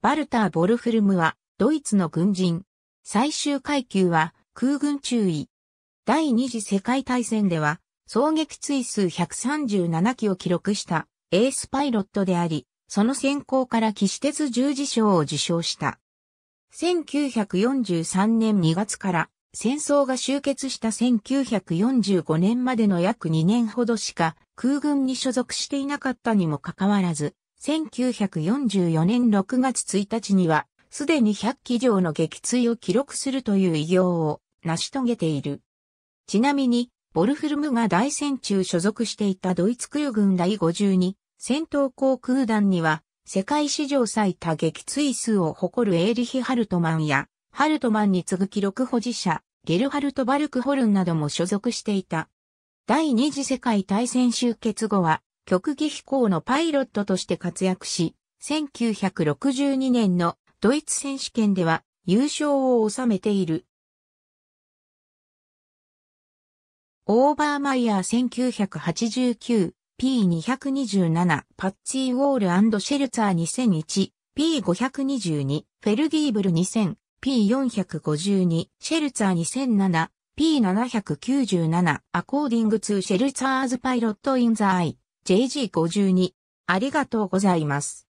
バルター・ボルフルムは、ドイツの軍人。最終階級は、空軍中尉。第二次世界大戦では、総撃墜数137機を記録したエースパイロットであり、その先行から騎士鉄十字章を受章した。1943年2月から戦争が終結した1945年までの約2年ほどしか空軍に所属していなかったにもかかわらず、1944年6月1日には、すでに100機以上の撃墜を記録するという偉業を成し遂げている。ちなみに、ボルフルムが大戦中所属していたドイツ空軍第52戦闘航空団には、世界史上最多撃墜数を誇るエーリヒ・ハルトマンや、ハルトマンに次ぐ記録保持者、ゲルハルト・バルクホルンなども所属していた。第二次世界大戦終結後は、極技飛行のパイロットとして活躍し、1962年のドイツ選手権では優勝を収めている。オーバーマイヤー1989、P227、パッツィーウォールシェルツァー2001、P522、フェルギーブル2000、P452、シェルツァー2007、P797、アコーディングツーシェルツァーズパイロットインザアイ、JG52。ありがとうございます。